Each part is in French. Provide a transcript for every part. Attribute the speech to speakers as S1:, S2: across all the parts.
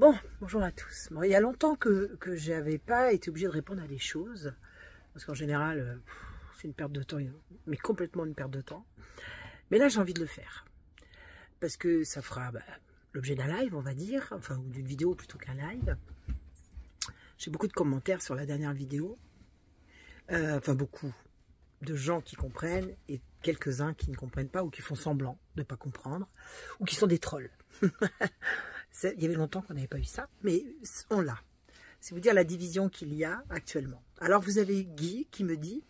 S1: Bon, bonjour à tous. Bon, il y a longtemps que, que j'avais pas été obligée de répondre à des choses, parce qu'en général, euh, c'est une perte de temps, mais complètement une perte de temps. Mais là, j'ai envie de le faire, parce que ça fera bah, l'objet d'un live, on va dire, enfin, ou d'une vidéo plutôt qu'un live. J'ai beaucoup de commentaires sur la dernière vidéo, euh, enfin beaucoup de gens qui comprennent et quelques-uns qui ne comprennent pas ou qui font semblant de ne pas comprendre, ou qui sont des trolls. Il y avait longtemps qu'on n'avait pas eu ça, mais on l'a. C'est vous dire la division qu'il y a actuellement. Alors vous avez Guy qui me dit,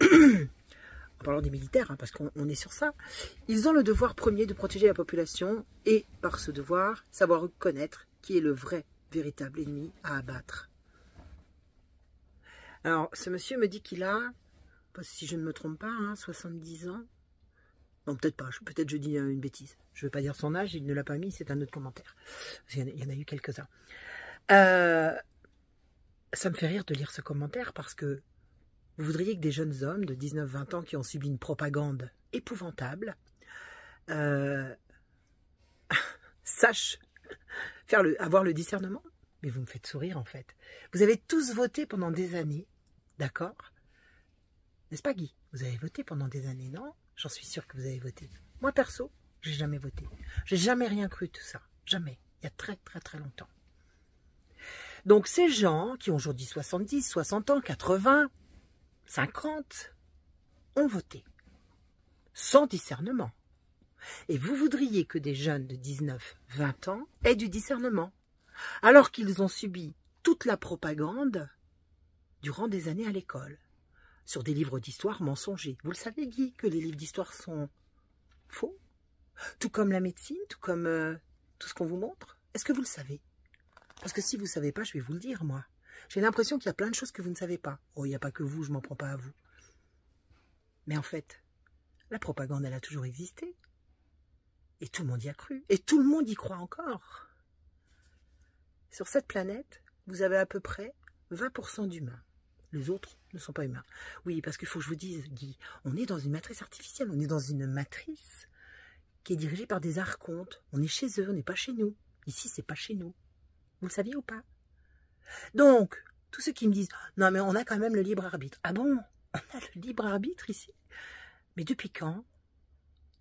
S1: en parlant des militaires, hein, parce qu'on est sur ça, ils ont le devoir premier de protéger la population et, par ce devoir, savoir reconnaître qui est le vrai, véritable ennemi à abattre. Alors, ce monsieur me dit qu'il a, si je ne me trompe pas, hein, 70 ans, non, peut-être pas. Peut-être je dis euh, une bêtise. Je ne veux pas dire son âge, il ne l'a pas mis, c'est un autre commentaire. Il y en a, eu quelques-uns. Euh, ça me fait rire de lire ce commentaire parce que vous voudriez que des jeunes hommes de 19-20 ans qui ont subi une propagande épouvantable euh, sachent avoir le discernement. Mais vous me faites sourire en fait. Vous avez tous voté pendant des années, d'accord? N'est-ce pas Guy? Vous avez voté pendant des années, non? J'en suis sûr que vous avez voté. Moi, perso, j'ai jamais voté. J'ai jamais rien cru tout ça. Jamais. Il y a très, très, très longtemps. Donc, ces gens qui ont aujourd'hui 70, 60 ans, 80, 50, ont voté. Sans discernement. Et vous voudriez que des jeunes de 19, 20 ans aient du discernement. Alors qu'ils ont subi toute la propagande durant des années à l'école sur des livres d'histoire mensongers. Vous le savez, Guy, que les livres d'histoire sont faux? Tout comme la médecine, tout comme euh, tout ce qu'on vous montre? Est-ce que vous le savez? Parce que si vous ne savez pas, je vais vous le dire, moi. J'ai l'impression qu'il y a plein de choses que vous ne savez pas. Oh, il n'y a pas que vous, je m'en prends pas à vous. Mais en fait, la propagande, elle a toujours existé. Et tout le monde y a cru. Et tout le monde y croit encore. Sur cette planète, vous avez à peu près 20% d'humains. Les autres ne sont pas humains. Oui, parce qu'il faut que je vous dise, Guy, on est dans une matrice artificielle, on est dans une matrice qui est dirigée par des archontes. On est chez eux, on n'est pas chez nous. Ici, c'est pas chez nous. Vous le saviez ou pas? Donc, tous ceux qui me disent, non mais on a quand même le libre arbitre. Ah bon? On a le libre arbitre ici? Mais depuis quand?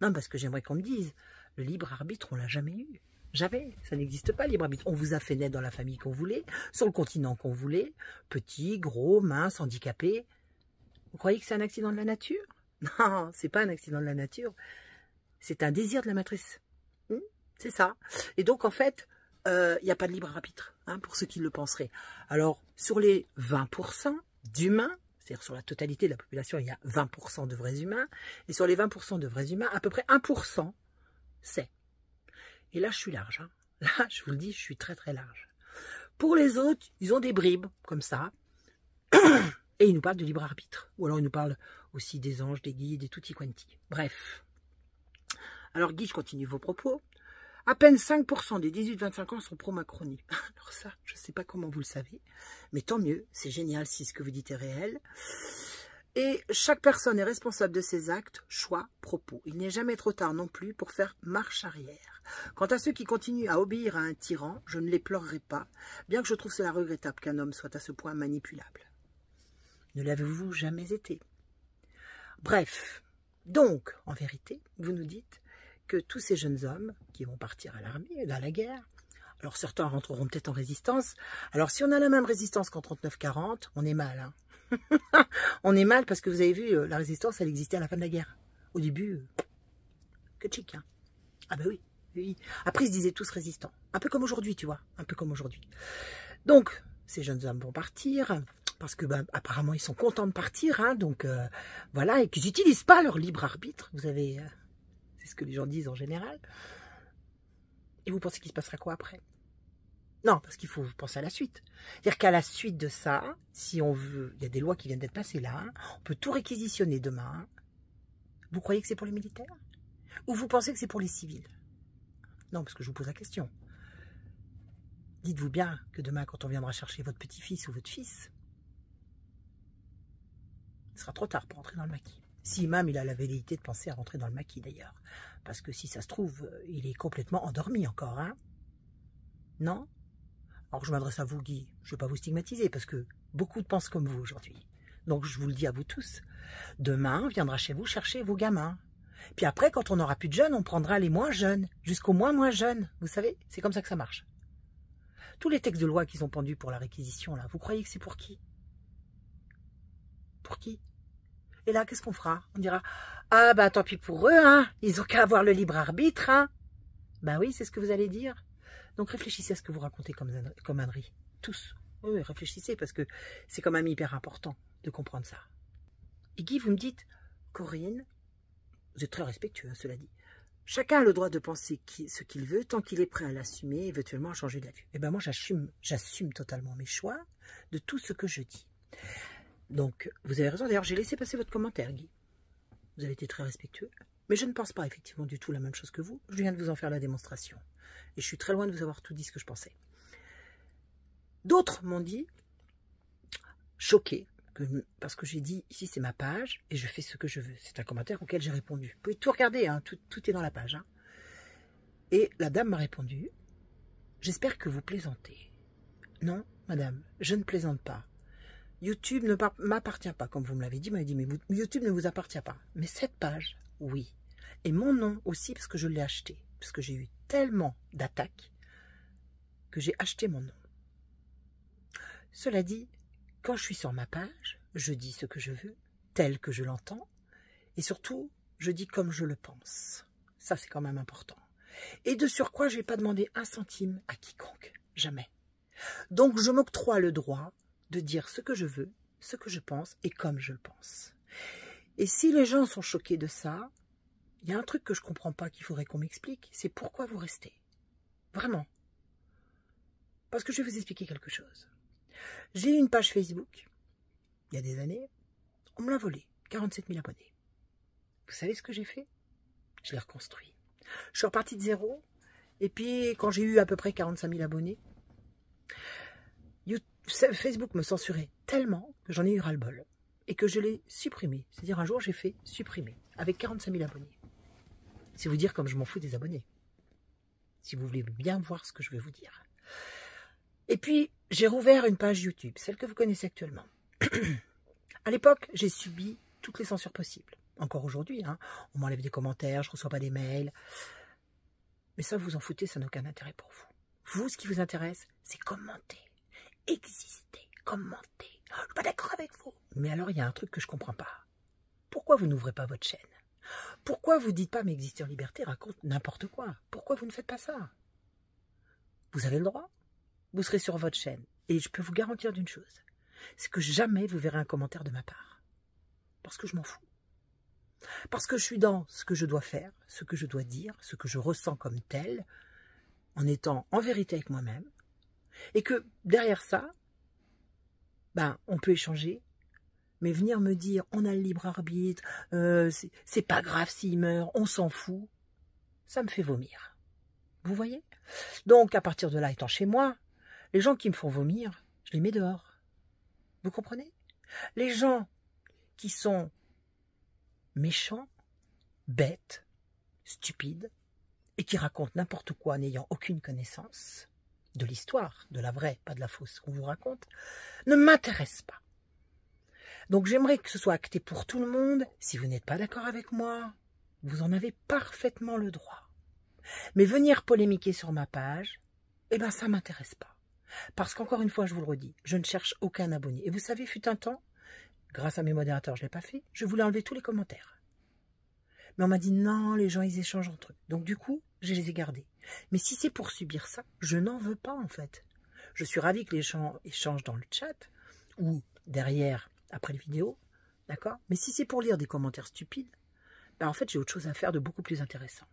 S1: Non, parce que j'aimerais qu'on me dise, le libre arbitre, on l'a jamais eu. Jamais, ça n'existe pas, libre arbitre. On vous a fait naître dans la famille qu'on voulait, sur le continent qu'on voulait, petit, gros, mince, handicapé. Vous croyez que c'est un accident de la nature? Non, c'est pas un accident de la nature. C'est un désir de la matrice. Hmm? C'est ça. Et donc, en fait, il euh, n'y a pas de libre arbitre, hein, pour ceux qui le penseraient. Alors, sur les 20% d'humains, c'est-à-dire sur la totalité de la population, il y a 20% de vrais humains, et sur les 20% de vrais humains, à peu près 1%, c'est et là, je suis large. Hein. Là, je vous le dis, je suis très très large. Pour les autres, ils ont des bribes, comme ça. Et ils nous parlent de libre arbitre. Ou alors ils nous parlent aussi des anges, des guides, des tutti quanti. Bref. Alors Guy, je continue vos propos. À peine 5% des 18-25 ans sont pro-Macronie. Alors ça, je ne sais pas comment vous le savez, mais tant mieux, c'est génial si ce que vous dites est réel. Et chaque personne est responsable de ses actes, choix, propos. Il n'est jamais trop tard non plus pour faire marche arrière. Quant à ceux qui continuent à obéir à un tyran, je ne les pleurerai pas, bien que je trouve cela regrettable qu'un homme soit à ce point manipulable. Ne l'avez-vous jamais été? Bref, donc, en vérité, vous nous dites que tous ces jeunes hommes qui vont partir à l'armée, dans la guerre, alors certains rentreront peut-être en résistance. Alors si on a la même résistance qu'en 39-40, on est mal. Hein on est mal parce que vous avez vu, euh, la résistance, elle existait à la fin de la guerre. Au début, euh, que chic. Hein. Ah ben oui, oui. Après, ils se disaient tous résistants. Un peu comme aujourd'hui, tu vois. Un peu comme aujourd'hui. Donc, ces jeunes hommes vont partir parce que ben, apparemment ils sont contents de partir, hein, donc euh, voilà, et qu'ils n'utilisent pas leur libre arbitre. Vous avez, c'est ce que les gens disent en général. Et vous pensez qu'il se passera quoi après? Non, parce qu'il faut penser à la suite. C'est-à-dire qu'à la suite de ça, si on veut, il y a des lois qui viennent d'être passées là, on peut tout réquisitionner demain. Vous croyez que c'est pour les militaires? Ou vous pensez que c'est pour les civils? Non, parce que je vous pose la question. Dites-vous bien que demain, quand on viendra chercher votre petit-fils ou votre fils, ce sera trop tard pour entrer dans le maquis. Si même il a la velléité de penser à rentrer dans le maquis d'ailleurs. Parce que si ça se trouve, il est complètement endormi encore. Hein? Non? Alors je m'adresse à vous, Guy. Je ne vais pas vous stigmatiser parce que beaucoup pensent comme vous aujourd'hui. Donc je vous le dis à vous tous. Demain, on viendra chez vous chercher vos gamins. Puis après, quand on n'aura plus de jeunes, on prendra les moins jeunes, jusqu'au moins moins jeunes. Vous savez, c'est comme ça que ça marche. Tous les textes de loi qu'ils ont pendus pour la réquisition, là, vous croyez que c'est pour qui? Pour qui? Et là, qu'est-ce qu'on fera? On dira Ah bah tant pis pour eux, hein Ils ont qu'à avoir le libre arbitre, hein Ben oui, c'est ce que vous allez dire. Donc réfléchissez à ce que vous racontez comme, comme ânerie. Tous. Oui, réfléchissez parce que c'est quand même hyper important de comprendre ça. Et Guy, vous me dites, Corinne, vous êtes très respectueux, hein, cela dit. Chacun a le droit de penser ce qu'il veut tant qu'il est prêt à l'assumer et éventuellement à changer d'avis. Eh ben moi, j'assume totalement mes choix de tout ce que je dis. Donc, vous avez raison. D'ailleurs, j'ai laissé passer votre commentaire, Guy. Vous avez été très respectueux. Mais je ne pense pas effectivement du tout la même chose que vous. Je viens de vous en faire la démonstration. Et je suis très loin de vous avoir tout dit ce que je pensais. D'autres m'ont dit, choqués, parce que j'ai dit, ici c'est ma page, et je fais ce que je veux. C'est un commentaire auquel j'ai répondu. Vous pouvez tout regarder, hein, tout, est dans la page. Hein. Et la dame m'a répondu, j'espère que vous plaisantez. Non, madame, je ne plaisante pas. YouTube ne m'appartient pas, comme vous me l'avez dit. m'avez dit, mais YouTube ne vous appartient pas. Mais cette page, oui. Et mon nom aussi, parce que je l'ai acheté. Parce que j'ai eu tellement d'attaques que j'ai acheté mon nom. Cela dit, quand je suis sur ma page, je dis ce que je veux, tel que je l'entends, et surtout, je dis comme je le pense. Ça, c'est quand même important. Et de surcroît, je n'ai pas demandé un centime à quiconque. Jamais. Donc, je m'octroie le droit de dire ce que je veux, ce que je pense et comme je le pense. Et si les gens sont choqués de ça, il y a un truc que je ne comprends pas qu'il faudrait qu'on m'explique, c'est pourquoi vous restez. Vraiment. Parce que je vais vous expliquer quelque chose. J'ai eu une page Facebook, il y a des années, on me l'a volée, 47 000 abonnés. Vous savez ce que j'ai fait? Je l'ai reconstruit. Je suis reparti de zéro, et puis quand j'ai eu à peu près 45 000 abonnés, Facebook me censurait tellement que j'en ai eu ras-le-bol et que je l'ai supprimé. C'est-à-dire un jour j'ai fait supprimer avec 45 000 abonnés. C'est vous dire comme je m'en fous des abonnés. Si vous voulez bien voir ce que je vais vous dire. Et puis, j'ai rouvert une page YouTube, celle que vous connaissez actuellement. à l'époque, j'ai subi toutes les censures possibles. Encore aujourd'hui, hein. on m'enlève des commentaires, je ne reçois pas des mails. Mais ça, vous en foutez, ça n'a aucun intérêt pour vous. Vous, ce qui vous intéresse, c'est commenter, exister, commenter. Je suis pas d'accord avec vous. Mais alors, il y a un truc que je comprends pas. Pourquoi vous n'ouvrez pas votre chaîne? Pourquoi vous dites pas, mais exister en liberté raconte n'importe quoi Pourquoi vous ne faites pas ça? Vous avez le droit vous serez sur votre chaîne. Et je peux vous garantir d'une chose, c'est que jamais vous verrez un commentaire de ma part. Parce que je m'en fous. Parce que je suis dans ce que je dois faire, ce que je dois dire, ce que je ressens comme tel, en étant en vérité avec moi-même. Et que derrière ça, ben, on peut échanger, mais venir me dire on a le libre arbitre, euh, c'est pas grave s'il meurt, on s'en fout, ça me fait vomir. Vous voyez? Donc à partir de là, étant chez moi, les gens qui me font vomir, je les mets dehors. Vous comprenez? Les gens qui sont méchants, bêtes, stupides, et qui racontent n'importe quoi n'ayant aucune connaissance de l'histoire, de la vraie, pas de la fausse qu'on vous raconte, ne m'intéressent pas. Donc j'aimerais que ce soit acté pour tout le monde. Si vous n'êtes pas d'accord avec moi, vous en avez parfaitement le droit. Mais venir polémiquer sur ma page, eh ben ça m'intéresse pas. Parce qu'encore une fois, je vous le redis, je ne cherche aucun abonné. Et vous savez, fut un temps, grâce à mes modérateurs, je ne l'ai pas fait, je voulais enlever tous les commentaires. Mais on m'a dit non, les gens, ils échangent entre eux. Donc du coup, je les ai gardés. Mais si c'est pour subir ça, je n'en veux pas en fait. Je suis ravi que les gens échangent dans le chat ou derrière, après les vidéos, d'accord? Mais si c'est pour lire des commentaires stupides, ben en fait, j'ai autre chose à faire de beaucoup plus intéressant.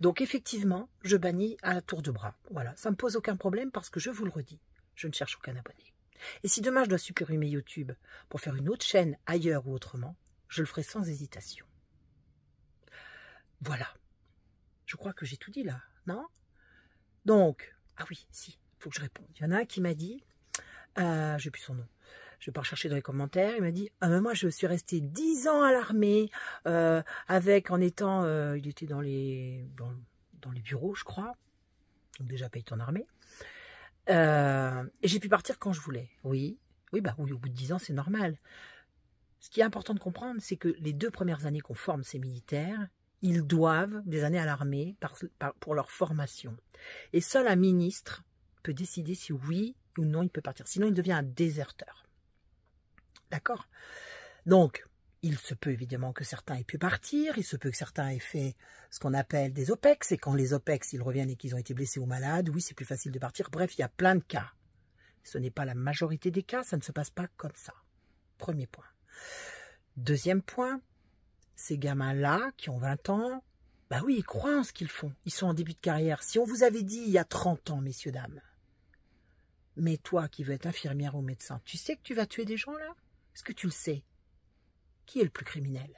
S1: Donc effectivement, je bannis à la tour de bras. Voilà, ça ne me pose aucun problème parce que je vous le redis, je ne cherche aucun abonné. Et si demain je dois supprimer YouTube pour faire une autre chaîne ailleurs ou autrement, je le ferai sans hésitation. Voilà. Je crois que j'ai tout dit là, non? Donc, ah oui, si, il faut que je réponde. Il y en a un qui m'a dit, euh, j'ai plus son nom, je vais pas rechercher dans les commentaires, il m'a dit ah mais moi je suis resté dix ans à l'armée euh, avec en étant euh, il était dans les dans, les bureaux je crois donc déjà paye ton armée Euh, et j'ai pu partir quand je voulais. Oui, oui, bah oui, au bout de dix ans, c'est normal. Ce qui est important de comprendre, c'est que les deux premières années qu'on forme ces militaires, ils doivent des années à l'armée pour leur formation. Et seul un ministre peut décider si oui ou non il peut partir. Sinon, il devient un déserteur. D'accord Donc, il se peut évidemment que certains aient pu partir, il se peut que certains aient fait ce qu'on appelle des OPEX, et quand les OPEX, ils reviennent et qu'ils ont été blessés ou malades, oui, c'est plus facile de partir. Bref, il y a plein de cas. Ce n'est pas la majorité des cas, ça ne se passe pas comme ça. Premier point. Deuxième point, ces gamins-là, qui ont 20 ans, bah oui, ils croient en ce qu'ils font. Ils sont en début de carrière. Si on vous avait dit il y a 30 ans, messieurs, dames, mais toi qui veux être infirmière ou médecin, tu sais que tu vas tuer des gens là? Est-ce que tu le sais? Qui est le plus criminel?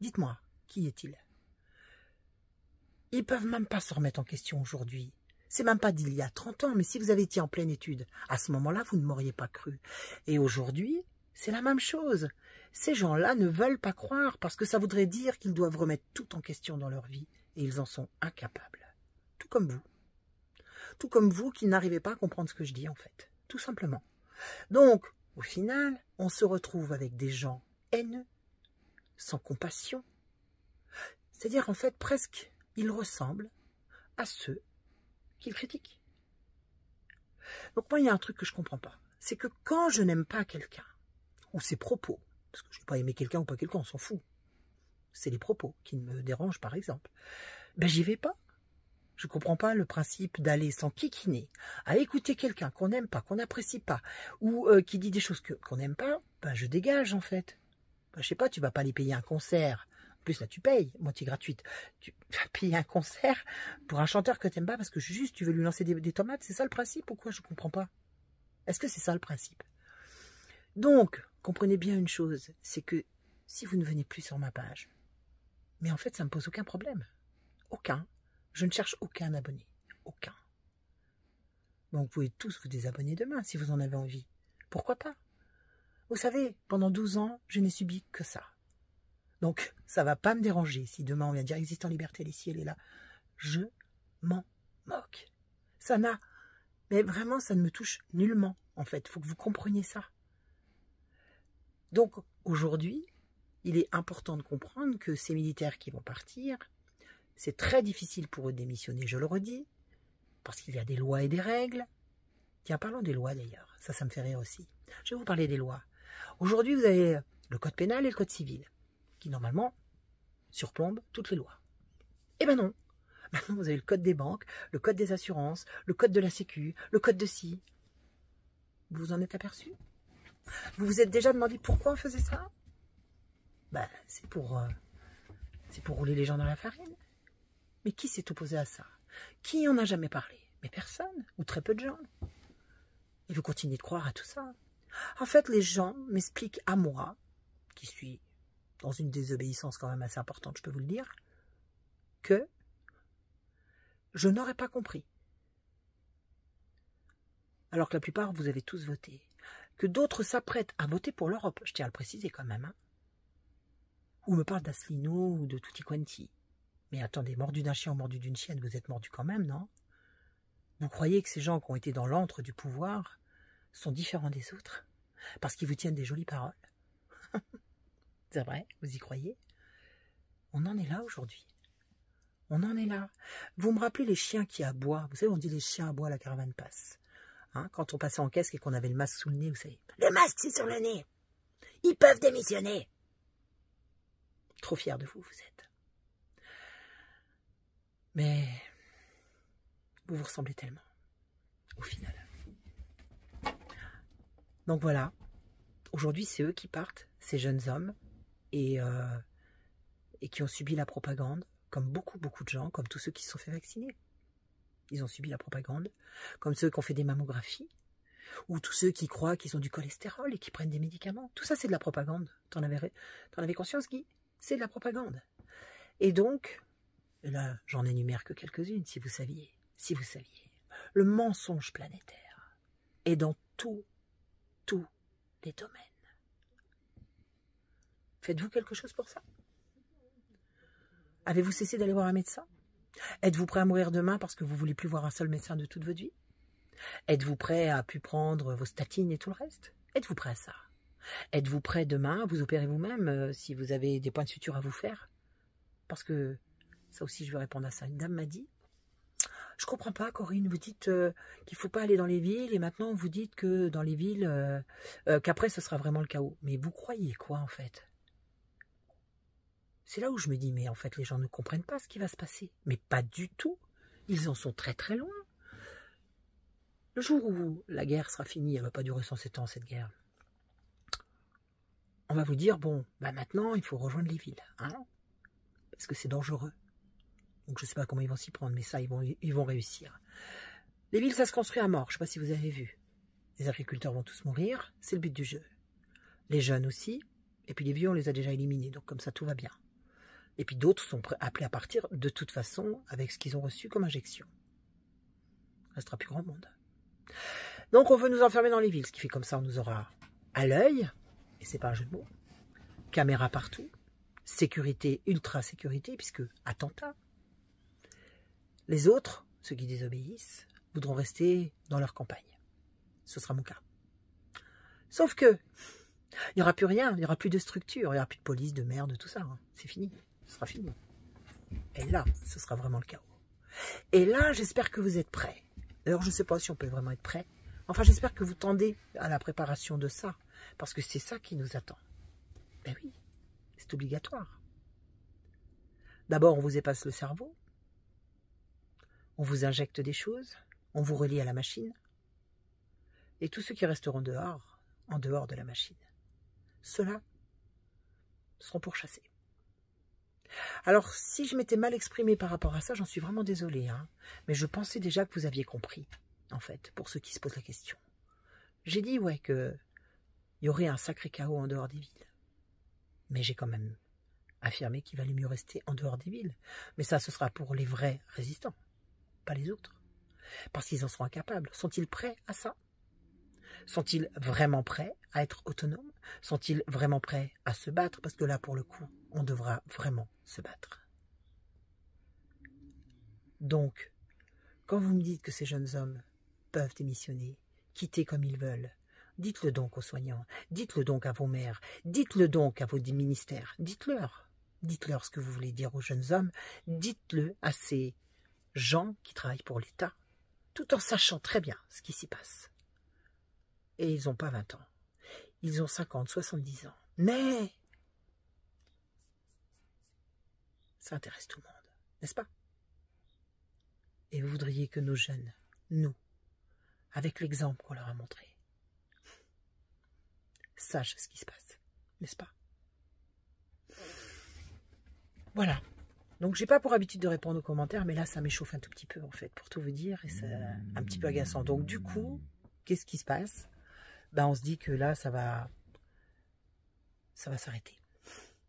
S1: Dites-moi, qui est-il? Ils peuvent même pas se remettre en question aujourd'hui. C'est même pas d'il y a 30 ans, mais si vous avez été en pleine étude, à ce moment-là, vous ne m'auriez pas cru. Et aujourd'hui, c'est la même chose. Ces gens-là ne veulent pas croire parce que ça voudrait dire qu'ils doivent remettre tout en question dans leur vie et ils en sont incapables. Tout comme vous. Tout comme vous qui n'arrivez pas à comprendre ce que je dis en fait. Tout simplement. Donc, au final, on se retrouve avec des gens haineux, sans compassion. C'est-à-dire, en fait, presque, ils ressemblent à ceux qu'ils critiquent. Donc moi, il y a un truc que je comprends pas. C'est que quand je n'aime pas quelqu'un, ou ses propos, parce que je ne vais pas aimer quelqu'un ou pas quelqu'un, on s'en fout. C'est les propos qui me dérangent, par exemple. Ben, j'y vais pas. Je ne comprends pas le principe d'aller sans kikiner, à écouter quelqu'un qu'on n'aime pas, qu'on n'apprécie pas, ou euh, qui dit des choses qu'on n'aime pas, ben je dégage en fait. Je je sais pas, tu vas pas aller payer un concert. En plus, là, tu payes, moitié gratuite. Tu vas payer un concert pour un chanteur que tu n'aimes pas parce que juste tu veux lui lancer des, tomates. C'est ça le principe ou quoi? Je comprends pas. Est-ce que c'est ça le principe? Donc, comprenez bien une chose, c'est que si vous ne venez plus sur ma page, mais en fait, ça me pose aucun problème. Aucun. Je ne cherche aucun abonné. Aucun. Donc, vous pouvez tous vous désabonner demain si vous en avez envie. Pourquoi pas? Vous savez, pendant 12 ans, je n'ai subi que ça. Donc, ça va pas me déranger si demain on vient dire existe en liberté, elle est ici, elle est là. Je m'en moque. Ça n'a. Mais vraiment, ça ne me touche nullement, en fait. Il faut que vous compreniez ça. Donc, aujourd'hui, il est important de comprendre que ces militaires qui vont partir, c'est très difficile pour eux de démissionner, je le redis, parce qu'il y a des lois et des règles. Tiens, parlons des lois d'ailleurs. Ça, ça me fait rire aussi. Je vais vous parler des lois. Aujourd'hui, vous avez le code pénal et le code civil, qui normalement surplombent toutes les lois. Eh ben non. Maintenant, vous avez le code des banques, le code des assurances, le code de la sécu, le code de ci. Vous vous en êtes aperçu? Vous vous êtes déjà demandé pourquoi on faisait ça? Ben, c'est pour, euh, c'est pour rouler les gens dans la farine. Mais qui s'est opposé à ça? Qui en a jamais parlé? Mais personne, ou très peu de gens. Et vous continuez de croire à tout ça? En fait, les gens m'expliquent à moi, qui suis dans une désobéissance quand même assez importante, je peux vous le dire, que je n'aurais pas compris. Alors que la plupart, vous avez tous voté. Que d'autres s'apprêtent à voter pour l'Europe, je tiens à le préciser quand même. Hein. Ou me parle d'Asselineau ou de Tutti Quanti. Mais attendez, mordu d'un chien ou mordu d'une chienne, vous êtes mordu quand même, non? Vous croyez que ces gens qui ont été dans l'antre du pouvoir sont différents des autres? Parce qu'ils vous tiennent des jolies paroles. C'est vrai, vous y croyez? On en est là aujourd'hui. On en est là. Vous me rappelez les chiens qui aboient. Vous savez, on dit les chiens aboient, la caravane passe. Hein, quand on passait en caisse et qu'on avait le masque sous le nez, vous savez. Le masque, c'est sur le nez. Ils peuvent démissionner. Trop fier de vous, vous êtes. Mais vous vous ressemblez tellement, au final. Donc voilà, aujourd'hui c'est eux qui partent, ces jeunes hommes, et, euh, et qui ont subi la propagande, comme beaucoup, beaucoup de gens, comme tous ceux qui se sont fait vacciner. Ils ont subi la propagande, comme ceux qui ont fait des mammographies, ou tous ceux qui croient qu'ils ont du cholestérol et qui prennent des médicaments. Tout ça, c'est de la propagande. T'en avais, avais conscience, Guy? C'est de la propagande. Et donc, là, j'en énumère que quelques-unes, si vous saviez, si vous saviez. Le mensonge planétaire est dans tout tous les domaines. Faites-vous quelque chose pour ça? Avez-vous cessé d'aller voir un médecin? Êtes-vous prêt à mourir demain parce que vous voulez plus voir un seul médecin de toute votre vie? Êtes-vous prêt à pu prendre vos statines et tout le reste? Êtes-vous prêt à ça? Êtes-vous prêt demain à vous opérer vous-même euh, si vous avez des points de suture à vous faire? Parce que ça aussi, je vais répondre à ça. Une dame m'a dit Je comprends pas, Corinne, vous dites euh, qu'il faut pas aller dans les villes et maintenant vous dites que dans les villes, euh, qu'après ce sera vraiment le chaos. Mais vous croyez quoi en fait? C'est là où je me dis Mais en fait, les gens ne comprennent pas ce qui va se passer. Mais pas du tout. Ils en sont très très loin. Le jour où la guerre sera finie, elle ne va pas durer 107 ans cette guerre, on va vous dire, bon, bah maintenant il faut rejoindre les villes, hein, parce que c'est dangereux. Donc je ne sais pas comment ils vont s'y prendre, mais ça, ils vont, réussir. Les villes, ça se construit à mort, je ne sais pas si vous avez vu. Les agriculteurs vont tous mourir, c'est le but du jeu. Les jeunes aussi, et puis les vieux, on les a déjà éliminés, donc comme ça, tout va bien. Et puis d'autres sont appelés à partir de toute façon avec ce qu'ils ont reçu comme injection. Il restera plus grand monde. Donc on veut nous enfermer dans les villes, ce qui fait comme ça on nous aura à l'œil, et c'est pas un jeu de mots, caméra partout, sécurité, ultra sécurité, puisque attentat. Les autres, ceux qui désobéissent, voudront rester dans leur campagne. Ce sera mon cas. Sauf que, il n'y aura plus rien, il n'y aura plus de structure, il n'y aura plus de police, de merde, de tout ça. Hein. C'est fini, ce sera fini. Et là, ce sera vraiment le chaos. Et là, j'espère que vous êtes prêts. D'ailleurs, je ne sais pas si on peut vraiment être prêt. Enfin, j'espère que vous tendez à la préparation de ça, parce que c'est ça qui nous attend. Ben oui, c'est obligatoire. D'abord, on vous épasse le cerveau, on vous injecte des choses, on vous relie à la machine, et tous ceux qui resteront dehors, en dehors de la machine, ceux-là seront pourchassés. Alors, si je m'étais mal exprimé par rapport à ça, j'en suis vraiment désolée. Hein. Mais je pensais déjà que vous aviez compris, en fait, pour ceux qui se posent la question. J'ai dit, ouais, que il y aurait un sacré chaos en dehors des villes. Mais j'ai quand même affirmé qu'il valait mieux rester en dehors des villes. Mais ça, ce sera pour les vrais résistants, pas les autres. Parce qu'ils en seront incapables. Sont-ils prêts à ça? Sont-ils vraiment prêts à être autonomes? Sont-ils vraiment prêts à se battre? Parce que là, pour le coup, on devra vraiment se battre. Donc, quand vous me dites que ces jeunes hommes peuvent démissionner, quitter comme ils veulent, dites-le donc aux soignants, dites-le donc à vos mères, dites-le donc à vos ministères, dites-leur. Dites-leur ce que vous voulez dire aux jeunes hommes, dites-le à ces gens qui travaillent pour l'État, tout en sachant très bien ce qui s'y passe. Et ils n'ont pas 20 ans. Ils ont 50, 70 ans. Mais Ça intéresse tout le monde, n'est-ce pas? Et vous voudriez que nos jeunes, nous, avec l'exemple qu'on leur a montré, sachent ce qui se passe, n'est-ce pas? Voilà. Donc j'ai pas pour habitude de répondre aux commentaires, mais là ça m'échauffe un tout petit peu en fait, pour tout vous dire, et c'est un petit peu agaçant. Donc du coup, qu'est-ce qui se passe? Ben on se dit que là ça va, ça va s'arrêter.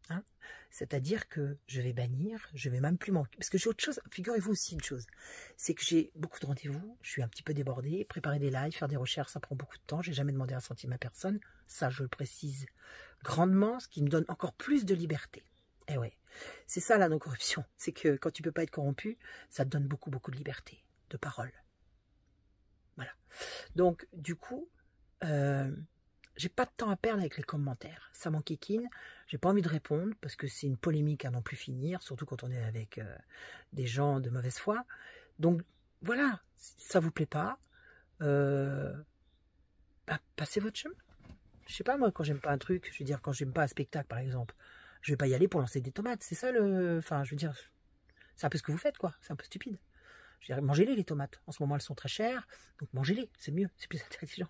S1: Hein c'est-à-dire que je vais bannir, je vais même plus manquer. Parce que j'ai autre chose, figurez-vous aussi une chose, c'est que j'ai beaucoup de rendez-vous, je suis un petit peu débordée, préparer des lives, faire des recherches, ça prend beaucoup de temps, j'ai jamais demandé un centime à personne, ça je le précise grandement, ce qui me donne encore plus de liberté. Eh ouais, c'est ça la non-corruption, c'est que quand tu peux pas être corrompu, ça te donne beaucoup beaucoup de liberté, de parole. Voilà. Donc du coup, euh, j'ai pas de temps à perdre avec les commentaires. Ça m'enquiquine. J'ai pas envie de répondre parce que c'est une polémique à n'en plus finir, surtout quand on est avec euh, des gens de mauvaise foi. Donc voilà, ça vous plaît pas, euh, bah, passez votre chemin. Je sais pas moi quand j'aime pas un truc, je veux dire quand j'aime pas un spectacle par exemple, je vais pas y aller pour lancer des tomates. C'est ça le, enfin je veux dire, c'est un peu ce que vous faites quoi. C'est un peu stupide. Je veux mangez-les les tomates. En ce moment elles sont très chères, donc mangez-les, c'est mieux, c'est plus intelligent.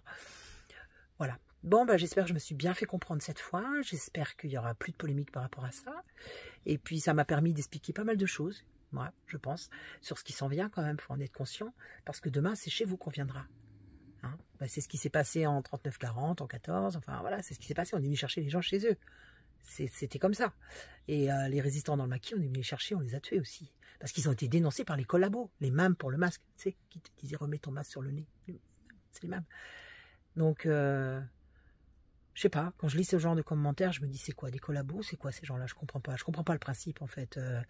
S1: Voilà. Bon, bah, j'espère que je me suis bien fait comprendre cette fois. J'espère qu'il y aura plus de polémique par rapport à ça. Et puis, ça m'a permis d'expliquer pas mal de choses, moi, je pense, sur ce qui s'en vient quand même, faut en être conscient, parce que demain, c'est chez vous qu'on viendra. Hein bah, c'est ce qui s'est passé en 39-40, en 14, enfin voilà, c'est ce qui s'est passé. On est venu chercher les gens chez eux. C'était comme ça. Et euh, les résistants dans le maquis, on est venu les chercher, on les a tués aussi. Parce qu'ils ont été dénoncés par les collabos, les mêmes pour le masque, tu sais, qui te disaient remets ton masque sur le nez. C'est les mêmes. Donc, euh, je sais pas, quand je lis ce genre de commentaires, je me dis c'est quoi des collabos, c'est quoi ces gens-là? Je comprends pas. Je comprends pas le principe en fait euh,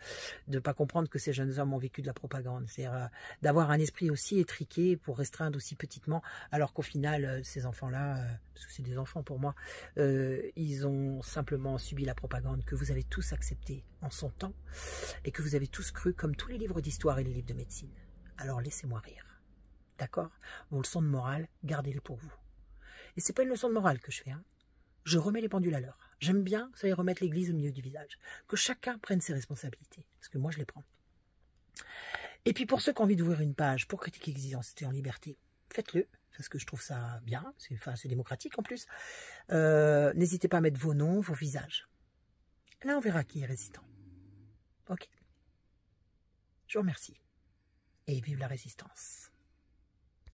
S1: de pas comprendre que ces jeunes hommes ont vécu de la propagande. C'est euh, d'avoir un esprit aussi étriqué pour restreindre aussi petitement, alors qu'au final euh, ces enfants-là, euh, parce que c'est des enfants pour moi, ils ont simplement subi la propagande que vous avez tous accepté en son temps et que vous avez tous cru comme tous les livres d'histoire et les livres de médecine. Alors laissez-moi rire, d'accord? Vos leçons de morale, gardez-les pour vous. Et c'est pas une leçon de morale que je fais, hein je remets les pendules à l'heure. J'aime bien, ça y remettre l'église au milieu du visage. Que chacun prenne ses responsabilités. Parce que moi, je les prends. Et puis pour ceux qui ont envie d'ouvrir une page pour critiquer c'était en liberté, faites-le. Parce que je trouve ça bien. C'est enfin, démocratique en plus. Euh, n'hésitez pas à mettre vos noms, vos visages. Là, on verra qui est résistant. Ok. Je vous remercie. Et vive la résistance.